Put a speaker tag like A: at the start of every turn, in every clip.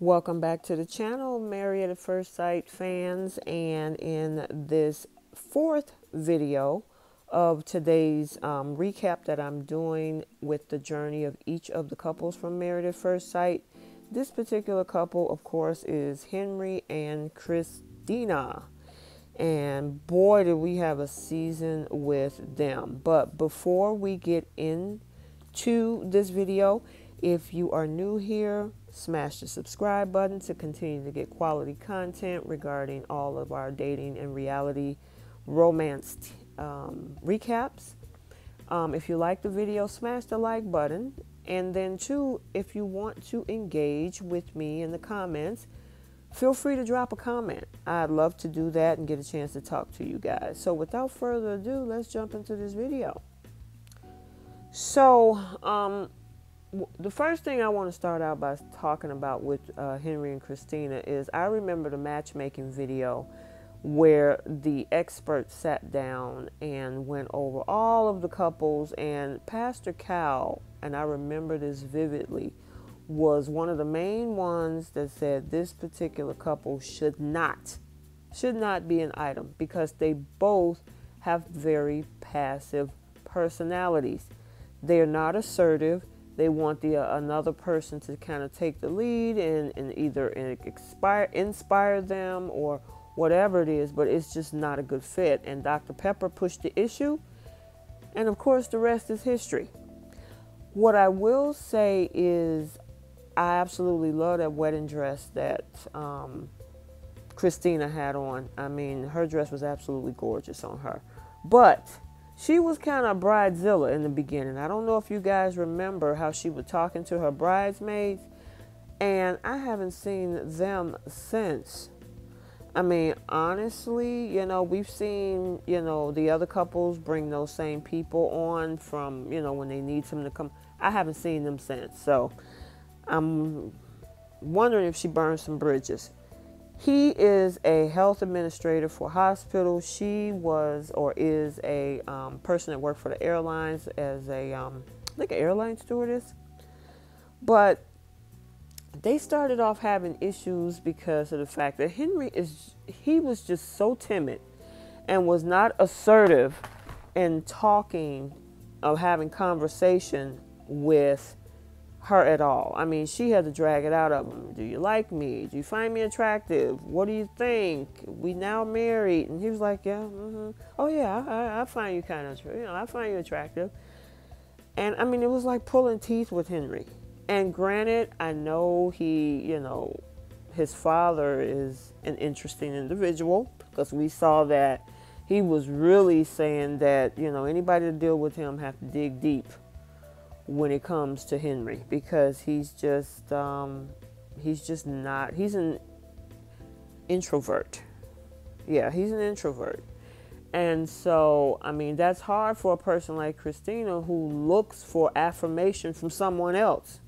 A: Welcome back to the channel, Married at First Sight fans. And in this fourth video of today's um, recap that I'm doing with the journey of each of the couples from Married at First Sight, this particular couple, of course, is Henry and Christina. And boy, did we have a season with them. But before we get into this video, if you are new here, smash the subscribe button to continue to get quality content regarding all of our dating and reality romance um, recaps. Um, if you like the video, smash the like button. And then, two, if you want to engage with me in the comments, feel free to drop a comment. I'd love to do that and get a chance to talk to you guys. So, without further ado, let's jump into this video. So, um, the first thing I want to start out by talking about with uh, Henry and Christina is I remember the matchmaking video where the expert sat down and went over all of the couples and Pastor Cal, and I remember this vividly, was one of the main ones that said this particular couple should not should not be an item because they both have very passive personalities. They are not assertive they want the uh, another person to kind of take the lead and, and either inspire inspire them or whatever it is, but it's just not a good fit. And Dr. Pepper pushed the issue, and of course, the rest is history. What I will say is, I absolutely love that wedding dress that um, Christina had on. I mean, her dress was absolutely gorgeous on her. But she was kind of bridezilla in the beginning. I don't know if you guys remember how she was talking to her bridesmaids, and I haven't seen them since. I mean, honestly, you know, we've seen, you know, the other couples bring those same people on from, you know, when they need them to come. I haven't seen them since. So I'm wondering if she burned some bridges. He is a health administrator for hospitals. She was or is a um, person that worked for the airlines as a um, like an airline stewardess. But they started off having issues because of the fact that Henry is he was just so timid and was not assertive in talking of having conversation with her at all. I mean, she had to drag it out of him. Do you like me? Do you find me attractive? What do you think? We now married, and he was like, yeah, mm-hmm. oh yeah, I, I find you kind of, you know, I find you attractive. And I mean, it was like pulling teeth with Henry. And granted, I know he, you know, his father is an interesting individual because we saw that he was really saying that, you know, anybody to deal with him have to dig deep when it comes to Henry because he's just um, he's just not he's an introvert. Yeah, he's an introvert. And so, I mean, that's hard for a person like Christina who looks for affirmation from someone else.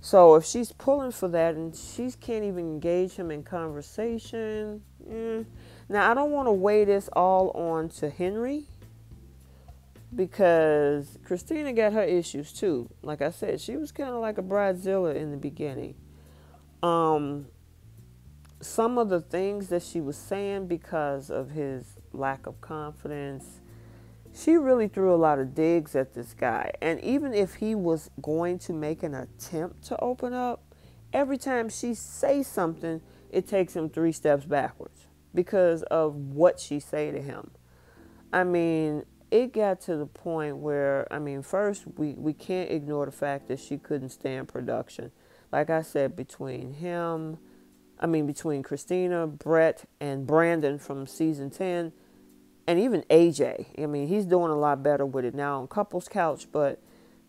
A: So if she's pulling for that and she can't even engage him in conversation, eh. now I don't want to weigh this all on to Henry because Christina got her issues too. Like I said, she was kind of like a bridezilla in the beginning. Um, some of the things that she was saying because of his lack of confidence, she really threw a lot of digs at this guy. And even if he was going to make an attempt to open up, every time she says something, it takes him three steps backwards because of what she say to him. I mean, it got to the point where, I mean, first, we, we can't ignore the fact that she couldn't stand production. Like I said, between him, I mean, between Christina, Brett, and Brandon from season 10, and even AJ. I mean, he's doing a lot better with it now on Couples Couch, but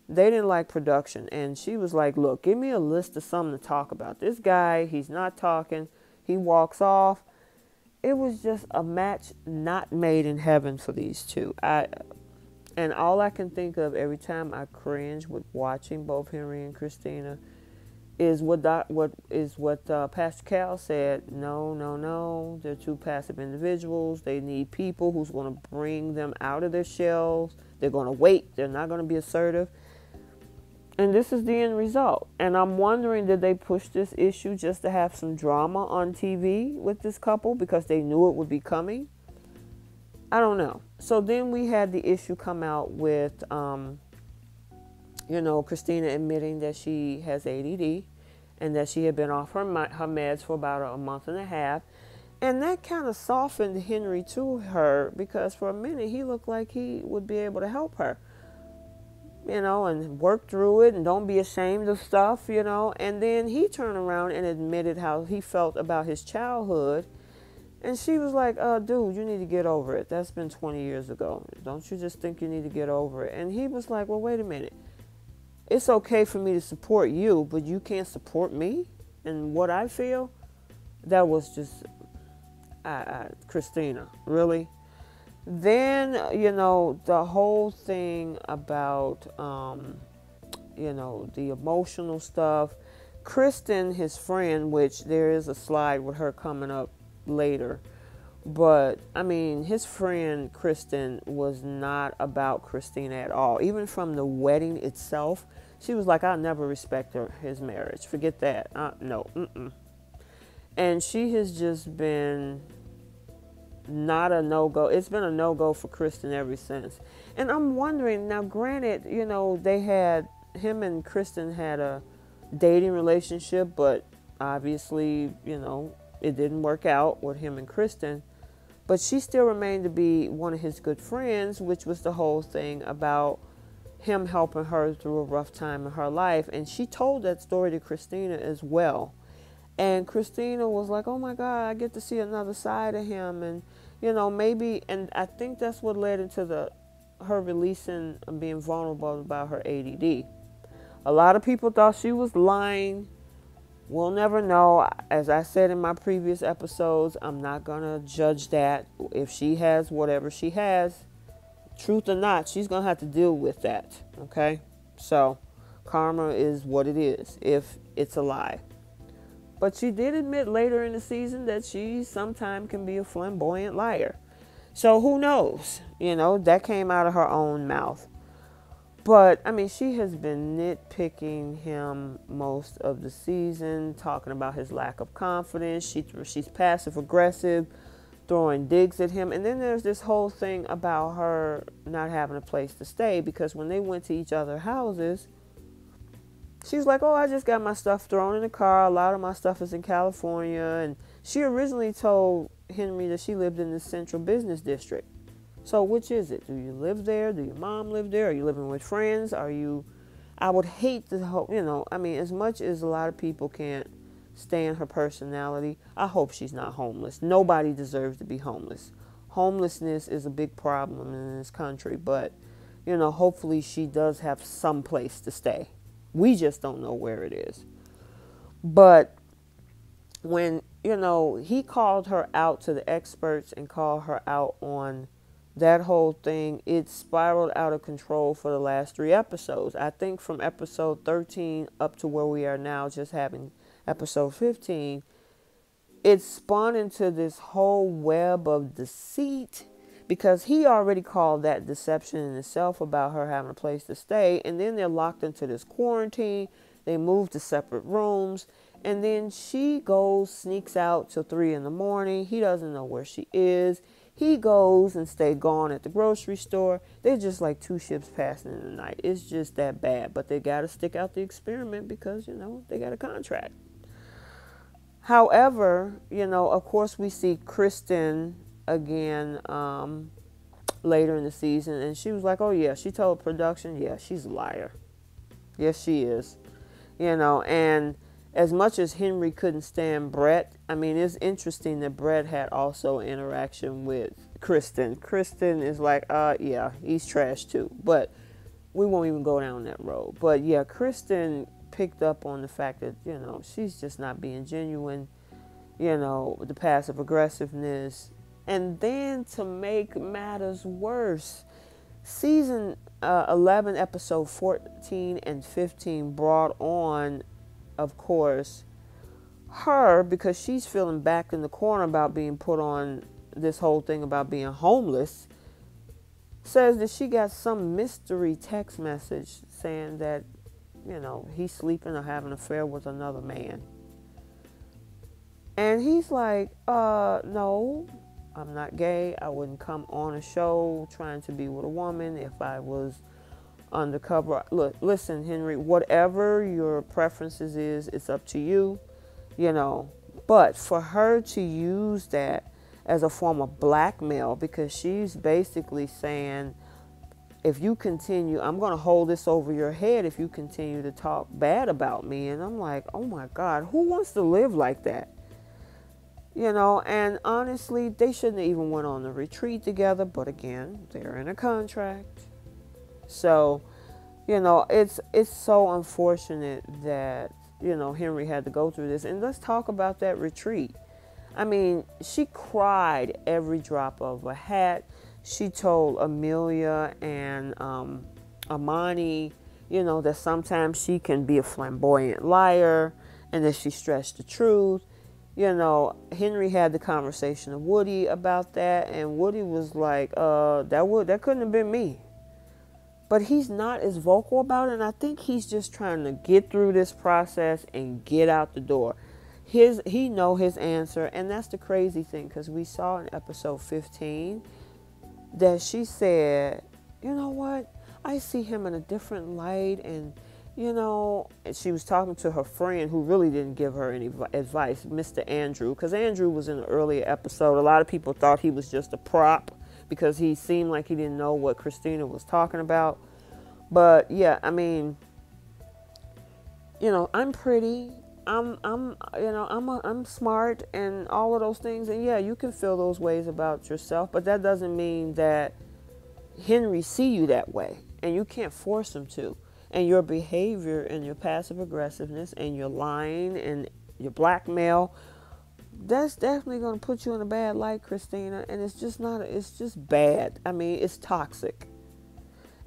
A: they didn't like production. And she was like, Look, give me a list of something to talk about. This guy, he's not talking, he walks off it was just a match not made in heaven for these two. I and all I can think of every time I cringe with watching both Henry and Christina is what doc, what is what uh, Pastor Cal said. No, no, no. They're two passive individuals. They need people who's going to bring them out of their shells. They're going to wait. They're not going to be assertive. And this is the end result. And I'm wondering did they push this issue just to have some drama on TV with this couple because they knew it would be coming? I don't know. So then we had the issue come out with, um, you know, Christina admitting that she has ADD and that she had been off her, her meds for about a month and a half. And that kind of softened Henry to her because for a minute he looked like he would be able to help her, you know, and work through it and don't be ashamed of stuff, you know. And then he turned around and admitted how he felt about his childhood and she was like, uh, dude, you need to get over it. That's been 20 years ago. Don't you just think you need to get over it? And he was like, well, wait a minute. It's okay for me to support you, but you can't support me and what I feel. That was just, uh, uh, Christina, really? Then, you know, the whole thing about, um, you know, the emotional stuff. Kristen, his friend, which there is a slide with her coming up later. But I mean, his friend Kristen was not about Christina at all. Even from the wedding itself, she was like, "I'll never respect her, his marriage. Forget that. Uh, no, mm-mm." And she has just been not a no go. It's been a no go for Kristen ever since. And I'm wondering now. Granted, you know they had him and Kristen had a dating relationship, but obviously, you know, it didn't work out with him and Kristen, but she still remained to be one of his good friends, which was the whole thing about him helping her through a rough time in her life. And she told that story to Christina as well. And Christina was like, oh my God, I get to see another side of him. And, you know, maybe, and I think that's what led into the her releasing and being vulnerable about her ADD. A lot of people thought she was lying We'll never know. As I said in my previous episodes, I'm not going to judge that. If she has whatever she has, truth or not, she's going to have to deal with that. Okay? So, karma is what it is if it's a lie. But she did admit later in the season that she sometimes can be a flamboyant liar. So, who knows? You know, that came out of her own mouth. But I mean, she has been nitpicking him most of the season, talking about his lack of confidence. She she's passive aggressive, throwing digs at him, and then there's this whole thing about her not having a place to stay because when they went to each other's houses, she's like, "Oh, I just got my stuff thrown in the car. A lot of my stuff is in California," and she originally told Henry that she lived in the Central Business District. So which is it? Do you live there? Do your mom live there? Are you living with friends? Are you I would hate to hope, you know, I mean, as much as a lot of people can't stand her personality, I hope she's not homeless. Nobody deserves to be homeless. Homelessness is a big problem in this country, but you know, hopefully she does have some place to stay. We just don't know where it is. But when, you know, he called her out to the experts and called her out on that whole thing it spiraled out of control for the last three episodes i think from episode 13 up to where we are now just having episode 15 it spawned into this whole web of deceit because he already called that deception in itself about her having a place to stay and then they're locked into this quarantine they move to separate rooms and then she goes sneaks out till three in the morning he doesn't know where she is he goes and stay gone at the grocery store. They're just like two ships passing in the night. It's just that bad. But they got to stick out the experiment because, you know, they got a contract. However, you know, of course, we see Kristen again um, later in the season, and she was like, oh, yeah, she told production, yeah, she's a liar. Yes, she is. You know, and as much as Henry couldn't stand Brett, I mean, it's interesting that Brett had also interaction with Kristen. Kristen is like, uh, yeah, he's trash too. But we won't even go down that road. But yeah, Kristen picked up on the fact that, you know, she's just not being genuine, you know, the passive aggressiveness. And then to make matters worse, season uh, 11, episode 14 and 15 brought on of course, her because she's feeling backed in the corner about being put on this whole thing about being homeless says that she got some mystery text message saying that you know, he's sleeping or having an affair with another man. And he's like, uh, no, I'm not gay. I wouldn't come on a show trying to be with a woman if I was undercover. Look, listen, Henry, whatever your preferences is, it's up to you, you know. But for her to use that as a form of blackmail, because she's basically saying, if you continue, I'm going to hold this over your head if you continue to talk bad about me. And I'm like, oh my God, who wants to live like that? You know, and honestly, they shouldn't have even went on the retreat together. But again, they're in a contract. So, you know, it's it's so unfortunate that, you know, Henry had to go through this. And let's talk about that retreat. I mean, she cried every drop of a hat she told Amelia and um, Amani, you know, that sometimes she can be a flamboyant liar and that she stretched the truth. You know, Henry had the conversation with Woody about that, and Woody was like, uh, that would that couldn't have been me. But he's not as vocal about it, and I think he's just trying to get through this process and get out the door. His he know his answer, and that's the crazy thing because we saw in episode 15 that she said, you know what? I see him in a different light and you know, she was talking to her friend who really didn't give her any advice, Mr. Andrew, because Andrew was in an earlier episode. A lot of people thought he was just a prop because he seemed like he didn't know what Christina was talking about. But yeah, I mean, you know, I'm pretty. I'm, I'm, you know, I'm, a, I'm smart and all of those things. And yeah, you can feel those ways about yourself, but that doesn't mean that Henry see you that way, and you can't force him to. And your behavior and your passive aggressiveness and your lying and your blackmail, that's definitely going to put you in a bad light, Christina. And it's just not. It's just bad. I mean, it's toxic.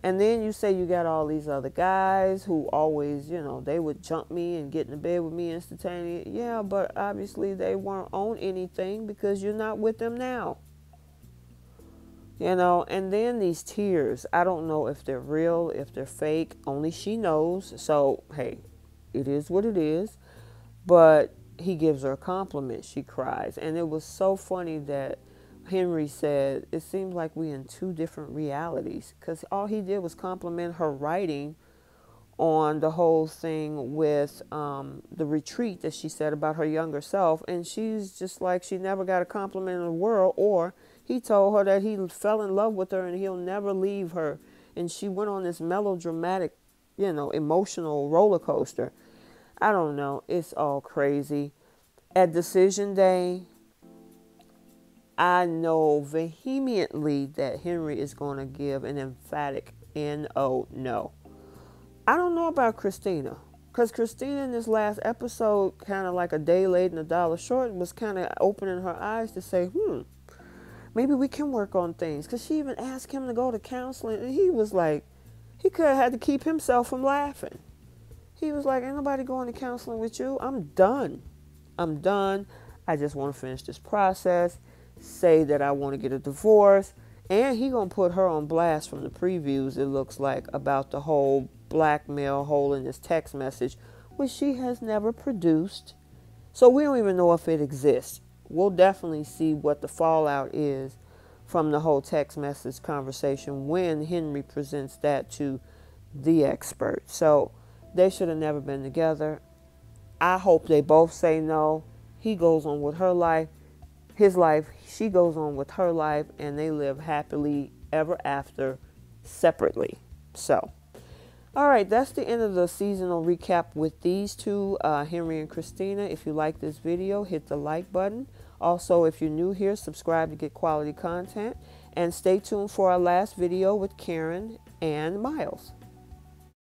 A: And then you say you got all these other guys who always, you know, they would jump me and get in bed with me instantaneously. Yeah, but obviously they weren't on anything because you're not with them now. You know, and then these tears, I don't know if they're real, if they're fake. Only she knows. So, hey, it is what it is. But he gives her a compliment. She cries. And it was so funny that Henry said, it seems like we in two different realities because all he did was compliment her writing on the whole thing with um, the retreat that she said about her younger self. And she's just like, she never got a compliment in the world. Or he told her that he fell in love with her and he'll never leave her. And she went on this melodramatic, you know, emotional roller coaster. I don't know. It's all crazy. At decision day, I know vehemently that Henry is going to give an emphatic no, no. I don't know about Christina. Because Christina in this last episode, kind of like a day late and a dollar short, was kind of opening her eyes to say, hmm, maybe we can work on things. Because she even asked him to go to counseling, and he was like, he could have had to keep himself from laughing. He was like, ain't nobody going to counseling with you. I'm done. I'm done. I just want to finish this process say that I want to get a divorce. And he gonna put her on blast from the previews, it looks like, about the whole blackmail hole in this text message, which she has never produced. So we don't even know if it exists. We'll definitely see what the fallout is from the whole text message conversation when Henry presents that to the expert. So they should have never been together. I hope they both say no. He goes on with her life his life, she goes on with her life, and they live happily ever after separately. So, all right, that's the end of the seasonal recap with these two, uh, Henry and Christina. If you like this video, hit the like button. Also, if you're new here, subscribe to get quality content. And stay tuned for our last video with Karen and Miles.